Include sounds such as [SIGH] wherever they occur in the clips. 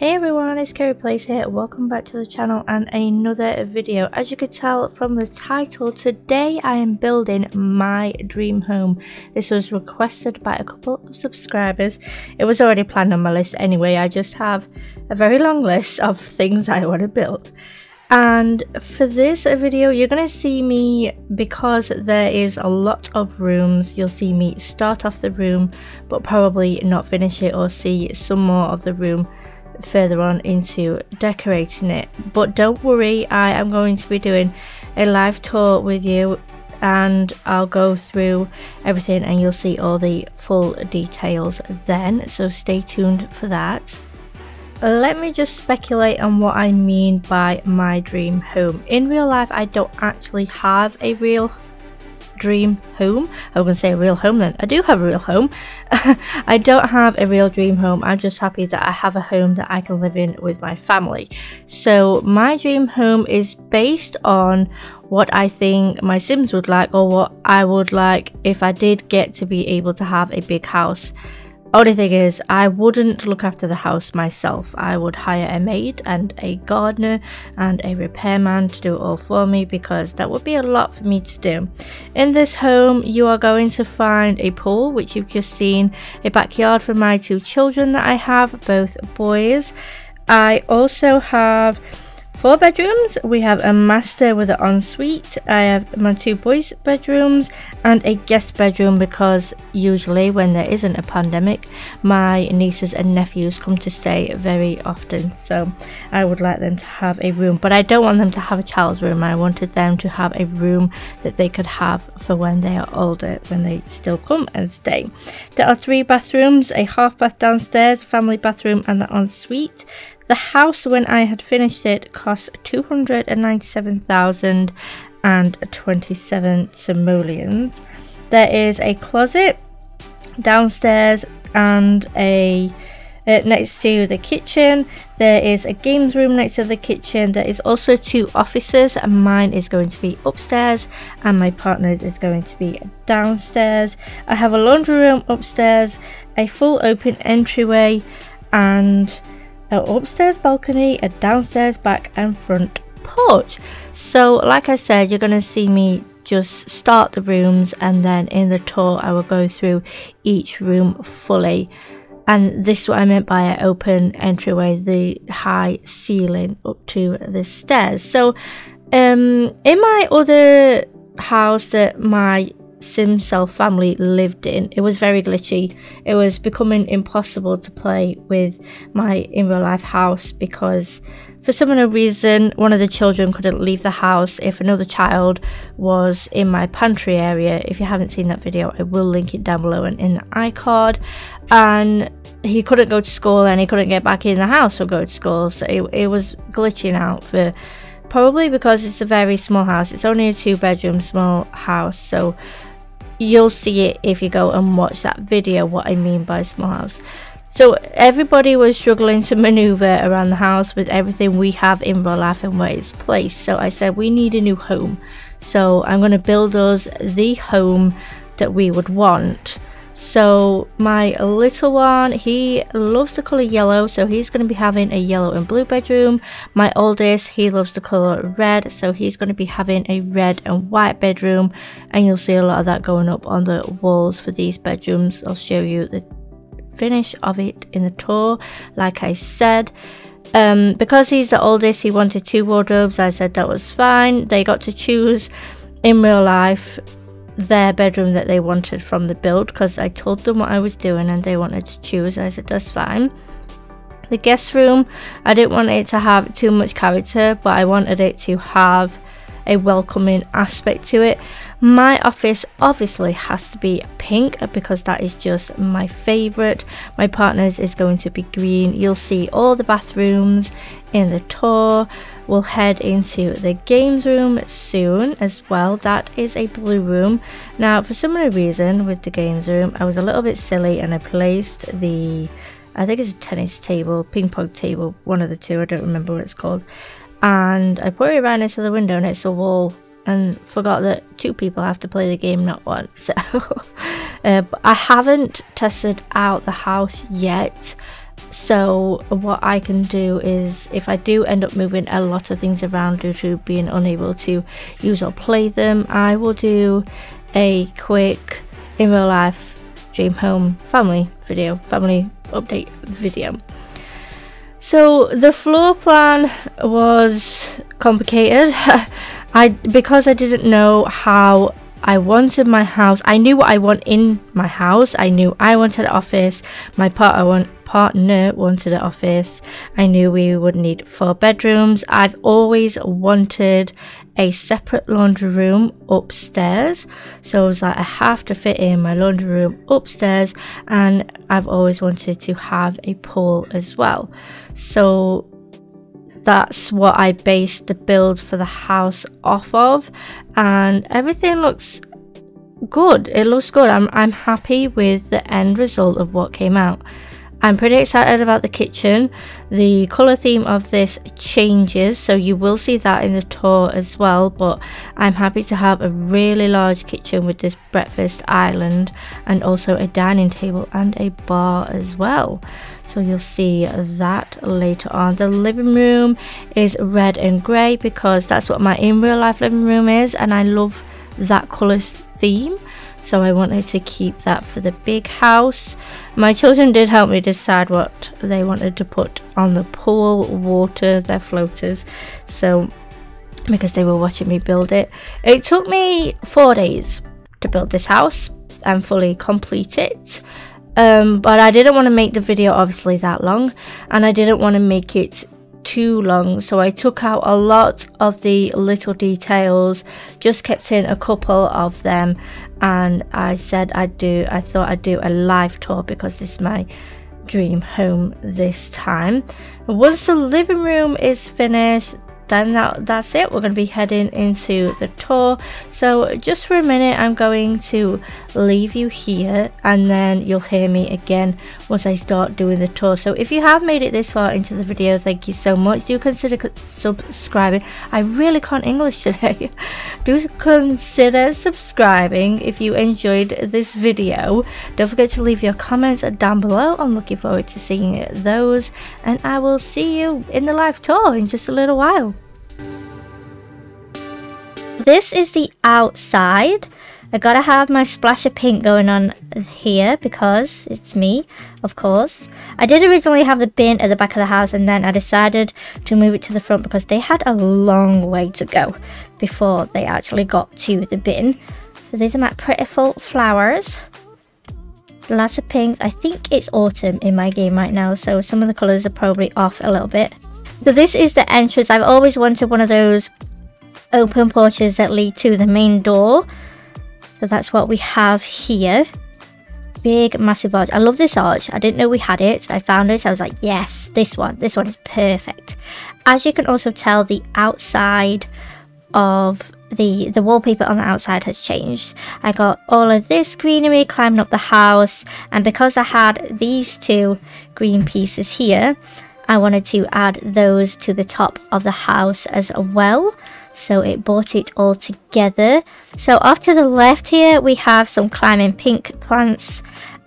Hey everyone, it's Kerry Plays here. Welcome back to the channel and another video. As you could tell from the title, today I am building my dream home. This was requested by a couple of subscribers. It was already planned on my list anyway. I just have a very long list of things I want to build. And for this video, you're going to see me, because there is a lot of rooms, you'll see me start off the room, but probably not finish it or see some more of the room further on into decorating it. But don't worry I am going to be doing a live tour with you and I'll go through everything and you'll see all the full details then so stay tuned for that. Let me just speculate on what I mean by my dream home. In real life I don't actually have a real dream home. I was to say a real home then. I do have a real home. [LAUGHS] I don't have a real dream home. I'm just happy that I have a home that I can live in with my family. So my dream home is based on what I think my Sims would like or what I would like if I did get to be able to have a big house. Only thing is, I wouldn't look after the house myself. I would hire a maid and a gardener and a repairman to do it all for me because that would be a lot for me to do. In this home, you are going to find a pool, which you've just seen, a backyard for my two children that I have, both boys. I also have four bedrooms. We have a master with an ensuite. I have my two boys' bedrooms and a guest bedroom because usually when there isn't a pandemic, my nieces and nephews come to stay very often. So I would like them to have a room, but I don't want them to have a child's room. I wanted them to have a room that they could have for when they are older, when they still come and stay. There are three bathrooms, a half bath downstairs, family bathroom and the ensuite. The house, when I had finished it, cost 297,027 simoleons. There is a closet downstairs and a uh, next to the kitchen. There is a games room next to the kitchen. There is also two offices. And mine is going to be upstairs and my partner's is going to be downstairs. I have a laundry room upstairs a full open entryway and an upstairs balcony, a downstairs back and front porch. So like I said, you're going to see me just start the rooms and then in the tour I will go through each room fully. And this is what I meant by an open entryway, the high ceiling up to the stairs. So um, in my other house that my SimCell family lived in. It was very glitchy. It was becoming impossible to play with my in real life house because for some unknown reason, one of the children couldn't leave the house if another child was in my pantry area. If you haven't seen that video, I will link it down below and in the iCard. And he couldn't go to school and he couldn't get back in the house or go to school. So it, it was glitching out for probably because it's a very small house. It's only a two bedroom small house. So you'll see it if you go and watch that video what I mean by small house. So everybody was struggling to maneuver around the house with everything we have in real life and where it's placed. So I said we need a new home. So I'm going to build us the home that we would want. So my little one, he loves the colour yellow, so he's going to be having a yellow and blue bedroom. My oldest, he loves the colour red, so he's going to be having a red and white bedroom. And you'll see a lot of that going up on the walls for these bedrooms. I'll show you the finish of it in the tour, like I said. Um, because he's the oldest, he wanted two wardrobes. I said that was fine. They got to choose in real life their bedroom that they wanted from the build because I told them what I was doing and they wanted to choose. I said, that's fine. The guest room, I didn't want it to have too much character, but I wanted it to have a welcoming aspect to it. My office obviously has to be pink because that is just my favorite. My partner's is going to be green. You'll see all the bathrooms in the tour. We'll head into the games room soon as well. That is a blue room. Now, for some reason with the games room, I was a little bit silly and I placed the I think it's a tennis table, ping pong table, one of the two, I don't remember what it's called. And I put it right into the window next to the wall and forgot that two people have to play the game, not one. [LAUGHS] So, uh, I haven't tested out the house yet. so what I can do is if I do end up moving a lot of things around due to being unable to use or play them I will do a quick in real life dream home family video family update video so the floor plan was complicated [LAUGHS] I because I didn't know how I wanted my house. I knew what I want in my house. I knew I wanted an office. My partner, want, partner wanted an office. I knew we would need four bedrooms. I've always wanted a separate laundry room upstairs. So I was like, I have to fit in my laundry room upstairs. And I've always wanted to have a pool as well. So that's what I based the build for the house off of. And everything looks good. It looks good. I'm, I'm happy with the end result of what came out I'm pretty excited about the kitchen. The color theme of this changes so you will see that in the tour as well but I'm happy to have a really large kitchen with this breakfast island and also a dining table and a bar as well. So you'll see that later on. The living room is red and grey because that's what my in real life living room is and I love that colour theme so I wanted to keep that for the big house. My children did help me decide what they wanted to put on the pool water their floaters. So because they were watching me build it. It took me four days to build this house and fully complete it. Um, but I didn't want to make the video obviously that long and I didn't want to make it too long so I took out a lot of the little details just kept in a couple of them and I said I'd do I thought I'd do a live tour because this is my dream home this time. Once the living room is finished then that, that's it. We're going to be heading into the tour. So just for a minute I'm going to leave you here and then you'll hear me again once I start doing the tour. So if you have made it this far into the video thank you so much. Do consider subscribing. I really can't English today. [LAUGHS] Do consider subscribing if you enjoyed this video. Don't forget to leave your comments down below. I'm looking forward to seeing those and I will see you in the live tour in just a little while this is the outside. I gotta have my splash of pink going on here because it's me, of course. I did originally have the bin at the back of the house and then I decided to move it to the front because they had a long way to go before they actually got to the bin. So these are my prettiful flowers. Lots of pink. I think it's autumn in my game right now so some of the colours are probably off a little bit. So this is the entrance. I've always wanted one of those open porches that lead to the main door. So that's what we have here. Big, massive arch. I love this arch. I didn't know we had it. I found it. I was like, yes, this one. This one is perfect. As you can also tell, the outside of the the wallpaper on the outside has changed i got all of this greenery climbing up the house and because i had these two green pieces here i wanted to add those to the top of the house as well so it brought it all together. So off to the left here we have some climbing pink plants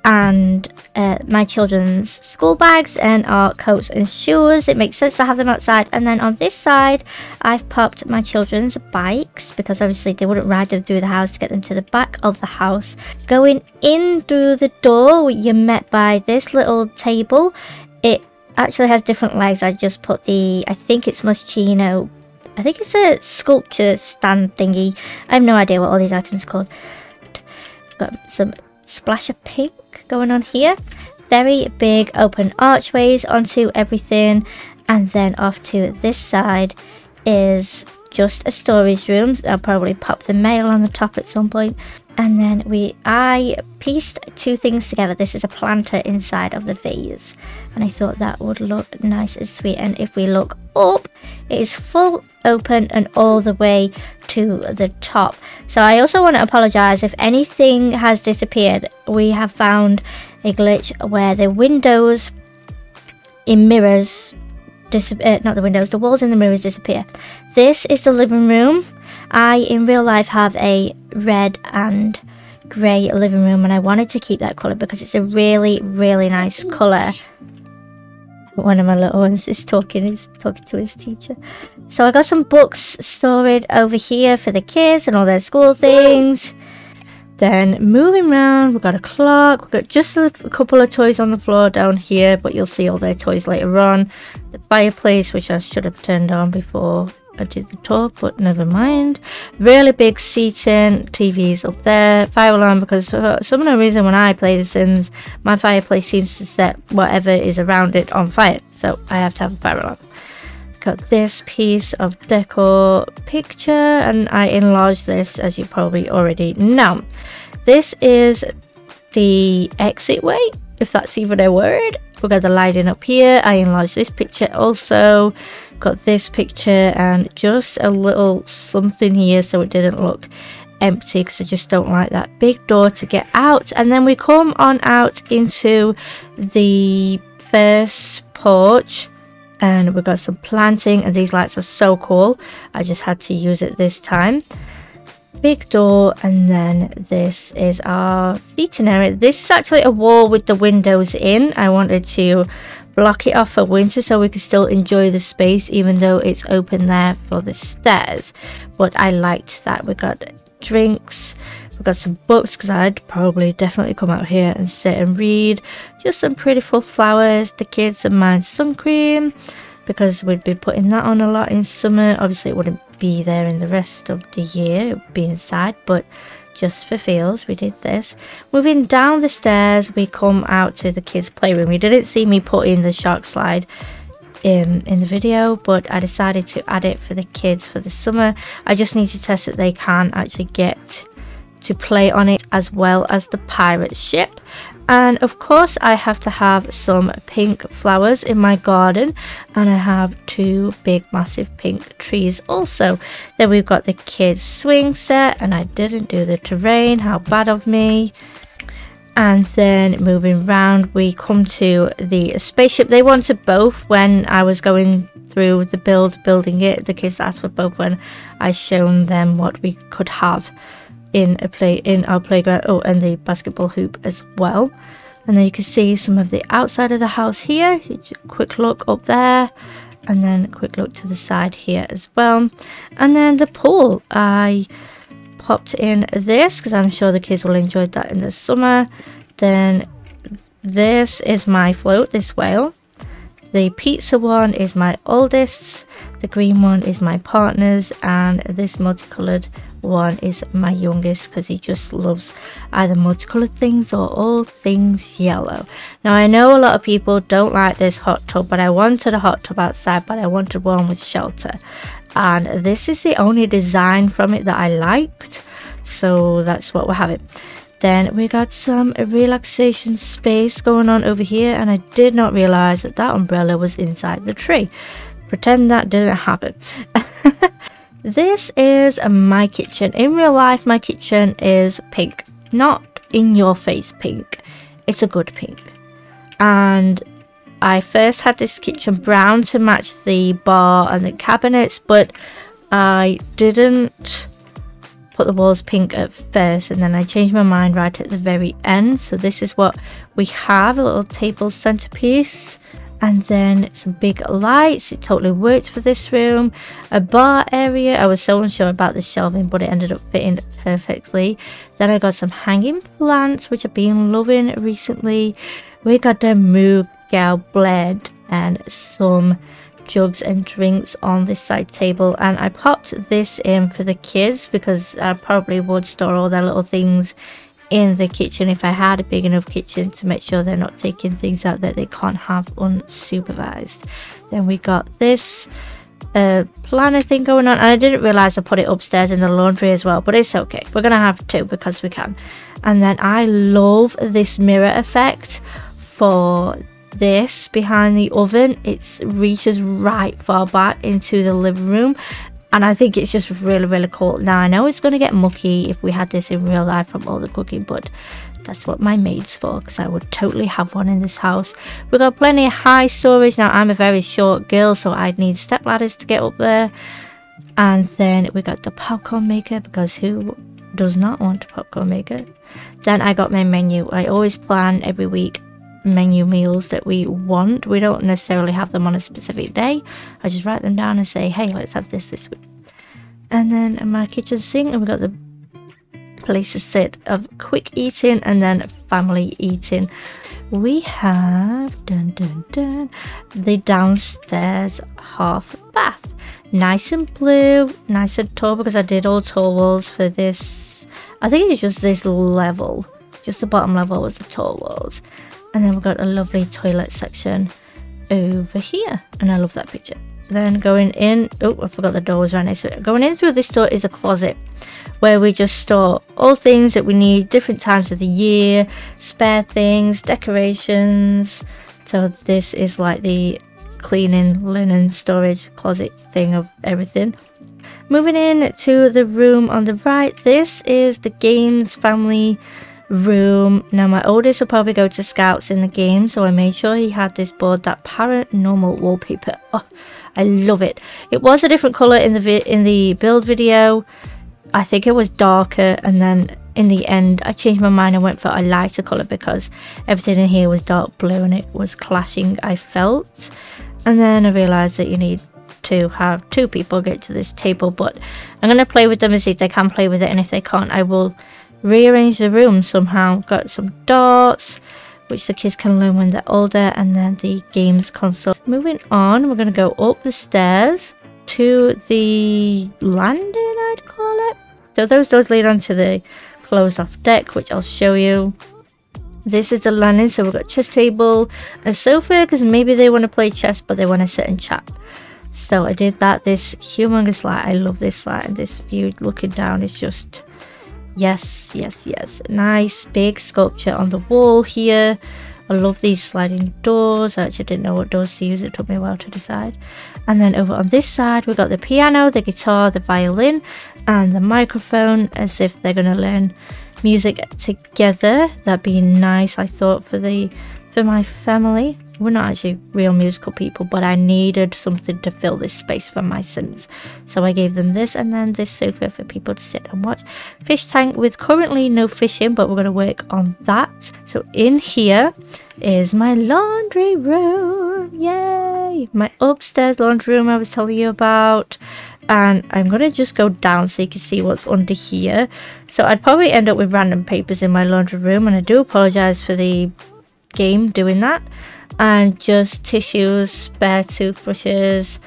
and uh, my children's school bags and our coats and shoes. It makes sense to have them outside. And then on this side I've popped my children's bikes because obviously they wouldn't ride them through the house to get them to the back of the house. Going in through the door you're met by this little table. It actually has different legs. I just put the I think it's Moschino I think it's a sculpture stand thingy. I have no idea what all these items are called. Got some splash of pink going on here. Very big open archways onto everything. And then off to this side is just a storage room. I'll probably pop the mail on the top at some point. and then we I pieced two things together this is a planter inside of the vase and I thought that would look nice and sweet. And if we look up it is full open and all the way to the top. So I also want to apologize if anything has disappeared. We have found a glitch where the windows in mirrors disappear uh, not the windows the walls in the mirrors disappear. This is the living room. I, in real life, have a red and grey living room and I wanted to keep that colour because it's a really, really nice colour. One of my little ones is talking he's talking to his teacher. So i got some books stored over here for the kids and all their school things. Then moving around we've got a clock. We've got just a, a couple of toys on the floor down here but you'll see all their toys later on. The fireplace which i should have turned on before I did the top, but never mind. Really big seating, TVs up there, fire alarm because for some the reason when I play The Sims, my fireplace seems to set whatever is around it on fire, so I have to have a fire alarm. Got this piece of decor picture, and I enlarged this as you probably already know. This is the exit way, if that's even a word. We've got the lighting up here. I enlarged this picture also got this picture and just a little something here so it didn't look empty because I just don't like that big door to get out. And then we come on out into the first porch and we've got some planting and these lights are so cool. I just had to use it this time. Big door and then this is our seating area this is actually a wall with the windows in. I wanted to block it off for winter so we can still enjoy the space even though it's open there for the stairs. But I liked that we got drinks we got some books because I'd probably definitely come out here and sit and read. Just some prettiful flowers the kids and my sun cream because we'd be putting that on a lot in summer. Obviously it wouldn't be there in the rest of the year it would be inside but just for feels we did this. Moving down the stairs we come out to the kids playroom. You didn't see me put in the shark slide in in the video but I decided to add it for the kids for the summer. I just need to test that they can actually get to play on it as well as the pirate ship and of course I have to have some pink flowers in my garden. And I have two big massive pink trees also. Then we've got the kids swing set and I didn't do the terrain. How bad of me. And then moving round we come to the spaceship. They wanted both when I was going through the build building it. The kids asked for both when I shown them what we could have in a play in our playground oh and the basketball hoop as well. And then you can see some of the outside of the house here. Quick look up there and then quick look to the side here as well. And then the pool. I popped in this because i'm sure the kids will enjoy that in the summer. Then this is my float this whale. The pizza one is my oldest the green one is my partner's and this multicolored one is my youngest because he just loves either multicolored things or all things yellow. Now I know a lot of people don't like this hot tub but I wanted a hot tub outside but I wanted one with shelter and this is the only design from it that I liked so that's what we're having. Then we got some relaxation space going on over here and I did not realize that that umbrella was inside the tree. Pretend that didn't happen. [LAUGHS] This is my kitchen. In real life, my kitchen is pink. Not in your face pink. It's a good pink. And I first had this kitchen brown to match the bar and the cabinets, but I didn't put the walls pink at first and then I changed my mind right at the very end. So this is what we have, a little table centerpiece and then some big lights it totally worked for this room. A bar area i was so unsure about the shelving but it ended up fitting perfectly. Then i got some hanging plants which i've been loving recently. We got the Moogle blend and some jugs and drinks on this side table. And I popped this in for the kids because I probably would store all their little things in the kitchen if I had a big enough kitchen to make sure they're not taking things out that they can't have unsupervised. Then we got this uh, planner thing going on. And I didn't realize I put it upstairs in the laundry as well but it's okay. We're gonna have two because we can. And then I love this mirror effect for this behind the oven. It reaches right far back into the living room and I think it's just really really cool. Now I know it's gonna get mucky if we had this in real life from all the cooking but that's what my maid's for because I would totally have one in this house. We've got plenty of high storage. Now I'm a very short girl so I'd need step ladders to get up there. And then we got the popcorn maker because who does not want a popcorn maker? Then I got my menu. I always plan every week menu meals that we want. We don't necessarily have them on a specific day. I just write them down and say, hey, let's have this this week. And then my kitchen sink, and we've got the place to sit of quick eating and then family eating. We have dun, dun, dun, the downstairs half bath. Nice and blue, nice and tall because I did all tall walls for this. I think it's just this level. Just the bottom level was the tall walls. And then we've got a lovely toilet section over here. And I love that picture. Then going in, oh, I forgot the door was right next. Going in through this door is a closet where we just store all things that we need different times of the year, spare things, decorations. So this is like the cleaning, linen storage closet thing of everything. Moving in to the room on the right, this is the games family room. Now my oldest will probably go to scouts in the game, so I made sure he had this board, that paranormal wallpaper. [LAUGHS] Oh, I love it. It was a different colour in the in the build video. I think it was darker and then in the end I changed my mind and went for a lighter colour because everything in here was dark blue and it was clashing I felt. And then I realised that you need to have two people get to this table but I'm going to play with them and see if they can play with it and if they can't I will rearrange the room somehow. Got some darts, which the kids can learn when they're older, and then the games console. Moving on, we're going to go up the stairs to the landing, I'd call it. So those doors lead onto the closed off deck, which I'll show you. This is the landing, so we've got chess table, a sofa, because maybe they want to play chess, but they want to sit and chat. So I did that, this humongous light, I love this light, and this view looking down is just Yes, yes, yes. Nice big sculpture on the wall here. I love these sliding doors. I actually didn't know what doors to use. It took me a while to decide. And then over on this side, we've got the piano, the guitar, the violin, and the microphone as if they're going to learn music together. That'd be nice, I thought, for the for my family. We're not actually real musical people, but I needed something to fill this space for my Sims. So I gave them this and then this sofa for people to sit and watch. Fish tank with currently no fish in, but we're going to work on that. So in here is my laundry room. Yay! My upstairs laundry room I was telling you about and I'm going to just go down so you can see what's under here. So I'd probably end up with random papers in my laundry room and I do apologise for the game doing that and just tissues spare toothbrushes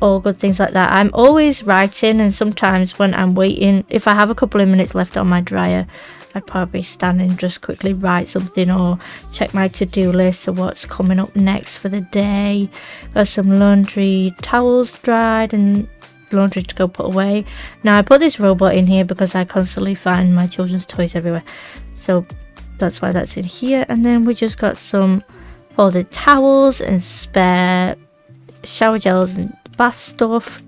all good things like that. I'm always writing and sometimes when i'm waiting if i have a couple of minutes left on my dryer i'd probably stand and just quickly write something or check my to-do list of what's coming up next for the day. Got some laundry towels dried and laundry to go put away. Now i put this robot in here because i constantly find my children's toys everywhere. So that's why that's in here. And then we just got some folded towels and spare shower gels and bath stuff.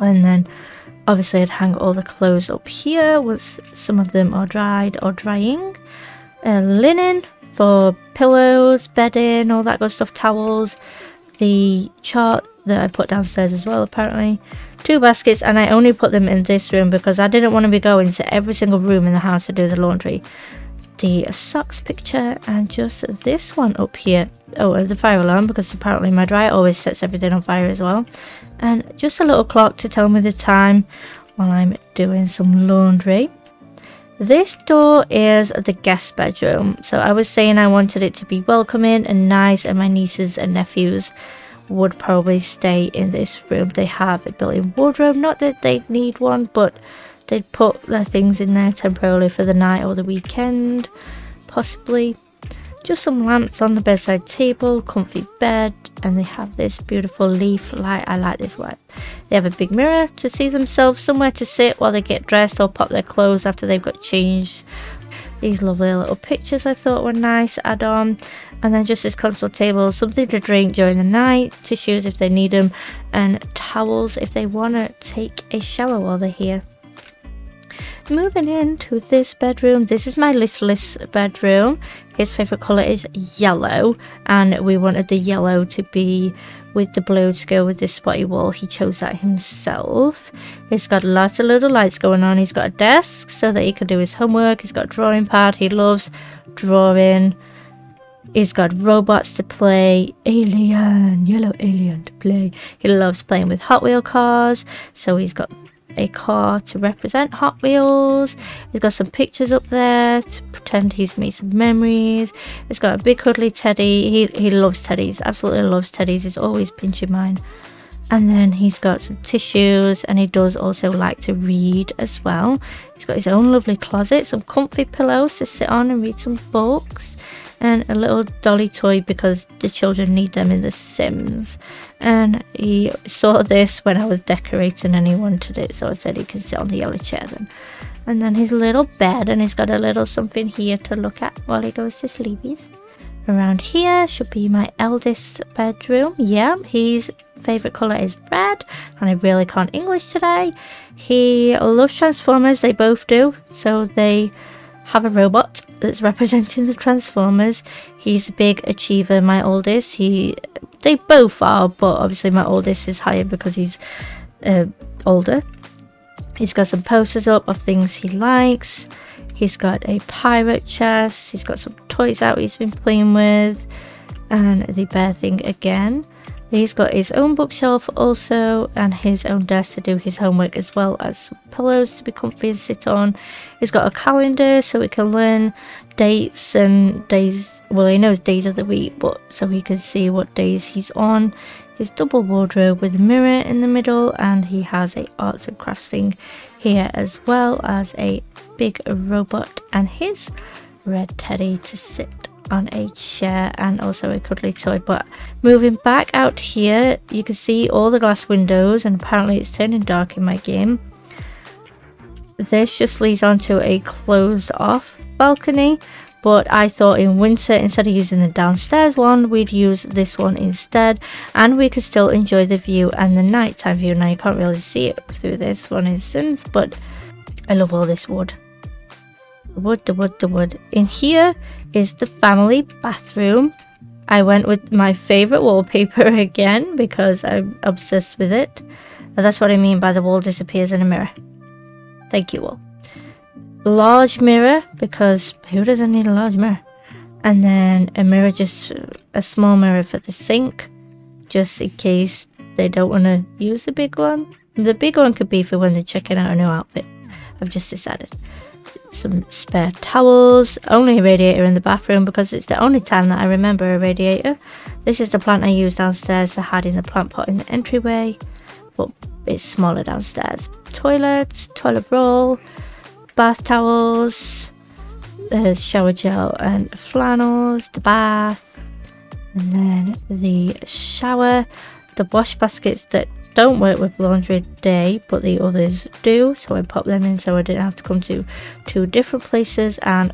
And then obviously I'd hang all the clothes up here once some of them are dried or drying. Uh, linen for pillows bedding all that good stuff towels the chart that I put downstairs as well apparently. Two baskets and I only put them in this room because I didn't want to be going to every single room in the house to do the laundry the socks picture and just this one up here. Oh the fire alarm because apparently my dryer always sets everything on fire as well. And just a little clock to tell me the time while I'm doing some laundry. This door is the guest bedroom. So I was saying I wanted it to be welcoming and nice and my nieces and nephews would probably stay in this room. They have a built-in wardrobe. Not that they need one but they'd put their things in there temporarily for the night or the weekend, possibly. Just some lamps on the bedside table, comfy bed, and they have this beautiful leaf light. I like this light. They have a big mirror to see themselves, somewhere to sit while they get dressed or pop their clothes after they've got changed. These lovely little pictures I thought were nice add on. And then just this console table, something to drink during the night, tissues if they need them, and towels if they want to take a shower while they're here moving into this bedroom. This is my littlest bedroom. His favorite color is yellow and we wanted the yellow to be with the blue to go with this spotty wall he chose that himself. He's got lots of little lights going on. He's got a desk so that he can do his homework. He's got a drawing pad. He loves drawing. He's got robots to play, alien, yellow alien to play. He loves playing with Hot Wheel cars, so he's got a car to represent Hot Wheels. He's got some pictures up there to pretend he's made some memories. He's got a big cuddly teddy. He, he loves teddies, absolutely loves teddies. He's always pinching mine. And then he's got some tissues and he does also like to read as well. He's got his own lovely closet, some comfy pillows to sit on and read some books and a little dolly toy because the children need them in The Sims. And he saw this when I was decorating and he wanted it, so I said he can sit on the yellow chair then. And then his little bed, and he's got a little something here to look at while he goes to sleepies. Around here should be my eldest bedroom. Yeah, his favourite colour is red, and I really can't English today. He loves Transformers, they both do, so they have a robot that's representing the Transformers. He's a big achiever, my oldest. He, they both are, but obviously my oldest is higher because he's uh, older. He's got some posters up of things he likes. He's got a pirate chest. He's got some toys out he's been playing with. And the bear thing again. He's got his own bookshelf also and his own desk to do his homework as well as some pillows to be comfy and sit on. He's got a calendar so he can learn dates and days, well he knows days of the week but so he can see what days he's on. His double wardrobe with a mirror in the middle and he has a arts and crafts thing here as well as a big robot and his red teddy to sit on a chair and also a cuddly toy. But moving back out here you can see all the glass windows and apparently it's turning dark in my game. This just leads onto a closed off balcony but I thought in winter instead of using the downstairs one we'd use this one instead and we could still enjoy the view and the nighttime view. Now you can't really see it through this one in Sims but I love all this wood. Wood, the wood, the wood. In here is the family bathroom. I went with my favorite wallpaper [LAUGHS] again because I'm obsessed with it. That's what I mean by the wall disappears in a mirror. Thank you all. Large mirror because who doesn't need a large mirror? And then a mirror, just a small mirror for the sink, just in case they don't want to use the big one. The big one could be for when they're checking out a new outfit. I've just decided some spare towels, only a radiator in the bathroom because it's the only time that I remember a radiator. This is the plant I use downstairs to hide in the plant pot in the entryway, but it's smaller downstairs. Toilets, toilet roll, bath towels, there's shower gel and flannels, the bath, and then the shower, the wash baskets that don't work with laundry day but the others do so I pop them in so I didn't have to come to two different places. And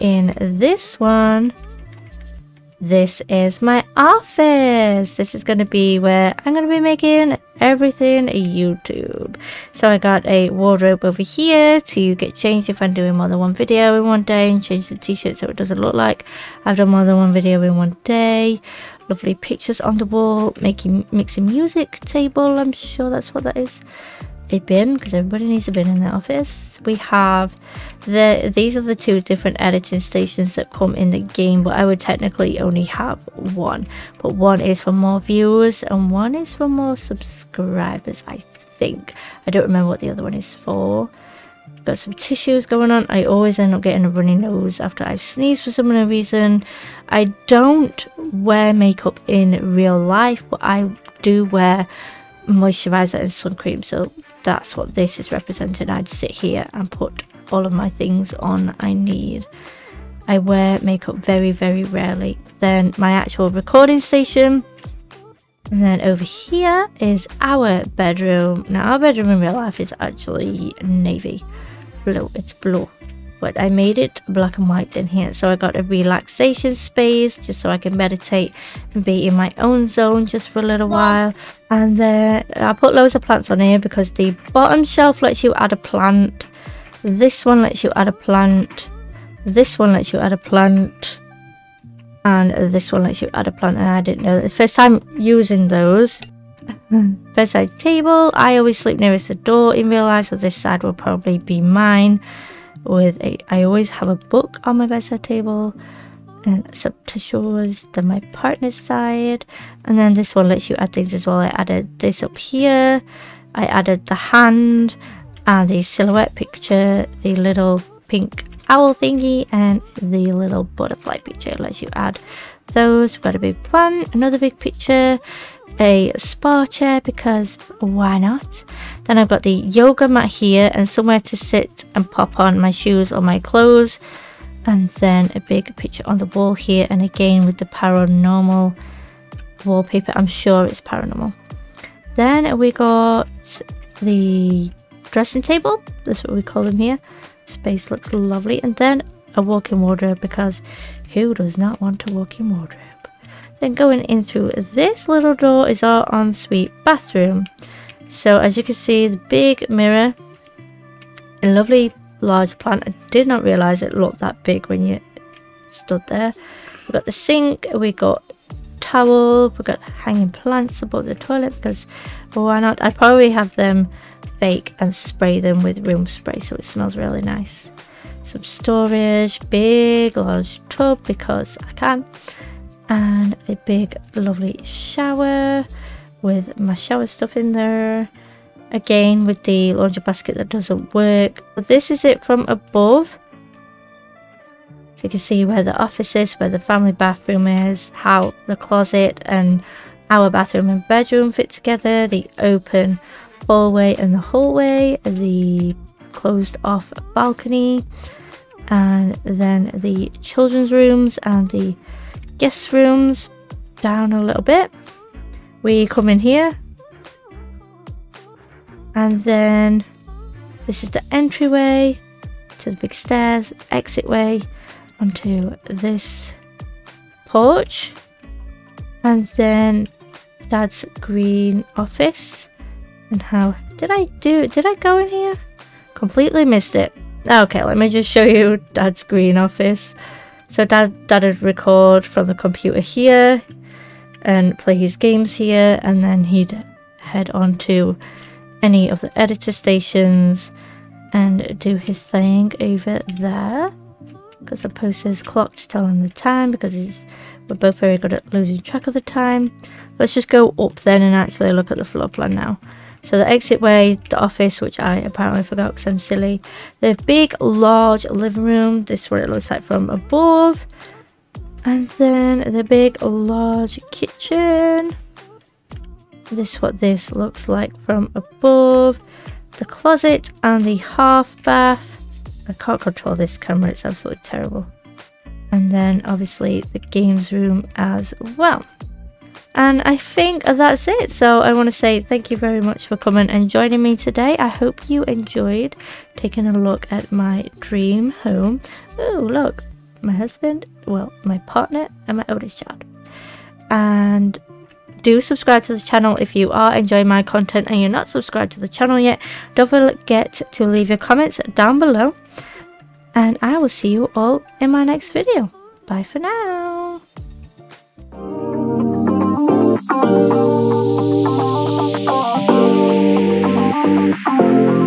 in this one this is my office. This is going to be where I'm going to be making everything YouTube. So I got a wardrobe over here to get changed if I'm doing more than one video in one day and change the t-shirt so it doesn't look like I've done more than one video in one day lovely pictures on the wall, making mixing music table, I'm sure that's what that is. A bin, because everybody needs a bin in their office. We have the these are the two different editing stations that come in the game, but I would technically only have one. But one is for more viewers and one is for more subscribers, I think. I don't remember what the other one is for got some tissues going on. I always end up getting a runny nose after I've sneezed for some reason. I don't wear makeup in real life, but I do wear moisturizer and sun cream. So that's what this is representing. I'd sit here and put all of my things on I need. I wear makeup very, very rarely. Then my actual recording station. And then over here is our bedroom. Now our bedroom in real life is actually navy blue it's blue but I made it black and white in here. So I got a relaxation space just so I can meditate and be in my own zone just for a little while. And uh, I put loads of plants on here because the bottom shelf lets you add a plant. This one lets you add a plant. This one lets you add a plant. And this one lets you add a plant. And I didn't know the first time using those. [LAUGHS] Bedside table. I always sleep nearest the door in real life, so this side will probably be mine. With a, I always have a book on my bedside table. and subtitles then my partner's side and then this one lets you add things as well I added this up here I added the hand and the silhouette picture the little pink owl thingy and the little butterfly picture lets you add those we've got a big plant another big picture a spa chair because why not? Then I've got the yoga mat here and somewhere to sit and pop on my shoes or my clothes. And then a big picture on the wall here and again with the paranormal wallpaper. I'm sure it's paranormal. Then we got the dressing table. That's what we call them here. Space looks lovely. And then a walk-in wardrobe because who does not want a walk-in wardrobe then going in through this little door is our ensuite bathroom so as you can see the big mirror a lovely large plant. I did not realise it looked that big when you stood there. We've got the sink, we got towel, we've got hanging plants above the toilet because well, why not? I'd probably have them fake and spray them with room spray so it smells really nice. Some storage, big large tub because I can and a big lovely shower with my shower stuff in there again with the laundry basket that doesn't work. But this is it from above. So you can see where the office is, where the family bathroom is, how the closet and our bathroom and bedroom fit together, the open hallway and the hallway, the closed off balcony, and then the children's rooms and the guest rooms down a little bit. We come in here and then this is the entryway to the big stairs, exit way onto this porch. And then dad's green office. And how did I do Did I go in here? Completely missed it. Okay, let me just show you dad's green office. So dad, dad would record from the computer here and play his games here and then he'd head on to any of the editor stations and do his thing over there because suppose there's clocks telling the time because we're both very good at losing track of the time. Let's just go up then and actually look at the floor plan now. So the exit way, the office, which I apparently forgot because I'm silly. The big, large living room. This is what it looks like from above. And then the big, large kitchen. This is what this looks like from above. The closet and the half bath. I can't control this camera, it's absolutely terrible. And then obviously the games room as well. And I think that's it. So I want to say thank you very much for coming and joining me today. I hope you enjoyed taking a look at my dream home. Oh, look, my husband, well, my partner and my oldest child. And do subscribe to the channel if you are enjoying my content and you're not subscribed to the channel yet. Don't forget to leave your comments down below. And I will see you all in my next video. Bye for now. Thank you.